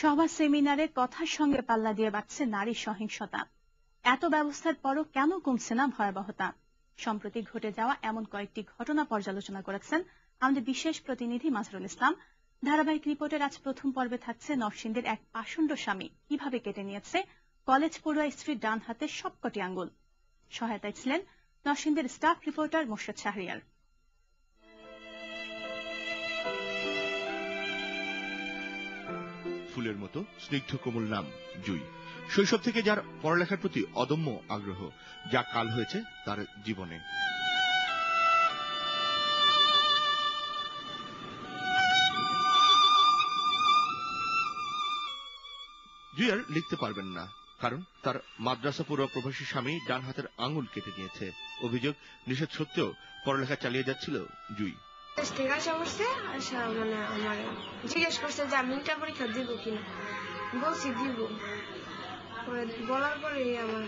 সভা সেমিনারে কথার সঙ্গে পাল্লা দিয়ে বাড়ছে নারী সহিংসতা। এত ব্যবস্থার পরও কেন কমছে না ভয়াবহতা? সম্প্রতি ঘটে যাওয়া এমন কয়েকটি ঘটনা পর্যালোচনা করেছেন আমাদের বিশেষ প্রতিনিধি মাজরুল ইসলাম। ধারাবাহিক রিপোর্টের আজ প্রথম পর্বে থাকছে নরসিংদের এক পাষণ্ড স্বামী। কীভাবে কেটে নিয়েছে? কলেজ পড়ুয়া স্ত্রীর ডান হাতে সবকটি আঙ্গুল। সহায়তায় ছিলেন নরসিংদের স্টাফ রিপোর্টার মোর্শেদ শাহরিয়ার। ফুলের মতো স্নিগ্ধ কোমল নাম, জুই। শৈশব থেকে যার পড়ালেখার প্রতি অদম্য আগ্রহ, যা কাল হয়েছে তার জীবনে। জুই আর লিখতে পারবেন না, কারণ তার মাদ্রাসা পড়ুয়া প্রবাসী স্বামী ডান হাতের আঙুল কেটে নিয়েছে। অভিযোগ নিষেধ সত্ত্বেও পড়ালেখা চালিয়ে যাচ্ছিল জুই। দেশ থেকে আসা করছে মানে আমার জিজ্ঞেস করছে যে আমি ইন্টার পরীক্ষা দিব কিনা। বলছি দিব। বলার পরে আমার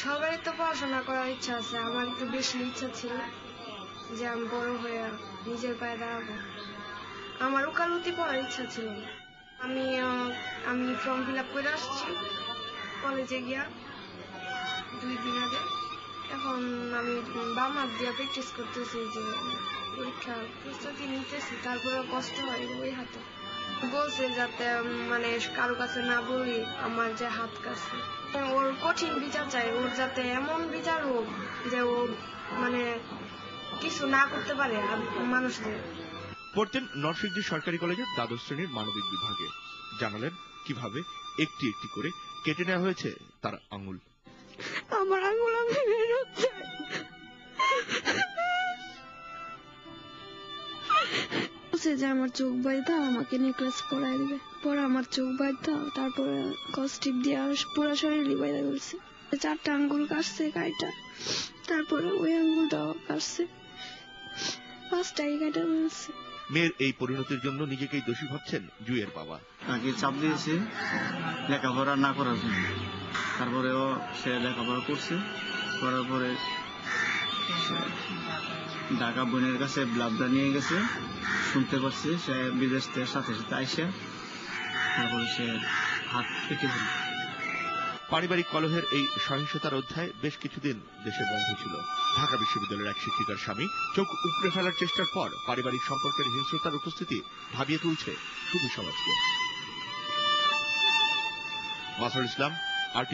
সবারই তো পড়াশোনা করার ইচ্ছা আছে। আমার একটু বেশি ইচ্ছা ছিল যে আমি বড় হয়ে নিজের পায়ে দাঁড়াবো। আমার উকালতি পড়ার ইচ্ছা ছিল আমি আমি ফর্ম ফিল আপ করে আসছি। কলেজে গিয়া আমি বাম হাত দিয়ে প্র্যাকটিস করতেছি যে পরীক্ষা প্রস্তুতি নিতেছি তারপরে কষ্ট হয় ওই হাতে। বলছে যাতে মানে কারও কাছে না বলি আমার যে হাত কাছে ওর কঠিন বিচার চাই ওর যাতে এমন বিচার হোক যে ও মানে কিছু না করতে পারে আর- মানুষদের। পড়তেন নরসিংদী সরকারি কলেজের দ্বাদশ শ্রেণির মানবিক বিভাগে। জানালেন কীভাবে একটি একটি করে কেটে নেওয়া হয়েছে তার আঙুল। আমার আঙুল আমি বলছে যে আমার চোখ বাইধা আমাকে নেকলেস পরাই দিবে। পরে আমার চোখ বাইধা তারপরে কস্টিপ দিয়ে আর পুরো শরীরই বাইধা করছে চারটা আঙ্গুল কাটছে কাইটা তারপরে ওই আঙ্গুলটাও কাটছে। পাঁচটাই কাটা ফেলছে। মেয়ের এই পরিণতির জন্য নিজেকেই দোষী ভাবছেন জুয়ের বাবা। তাকে চাপ দিয়েছে লেখাপড়া না করার জন্য। তারপরেও সে লেখাপড়া করছে করার পরে ঢাকা বোনের কাছে ব্লাবদা নিয়ে গেছে। শুনতে পারছি সে বিদেশ থেকে সাথে সাথে আইসে। তারপরে সে হাত ফেলে পারিবারিক কলহের এই সহিংসতার অধ্যায় বেশ কিছুদিন দেশে বন্ধ ছিল। ঢাকা বিশ্ববিদ্যালয়ের এক শিক্ষিকার স্বামী চোখ উপড়ে ফেলার চেষ্টার পর পারিবারিক সম্পর্কের হিংস্রতার উপস্থিতি ভাবিয়ে তুলছে শুধু সমাজকে। মাসুল ইসলাম আর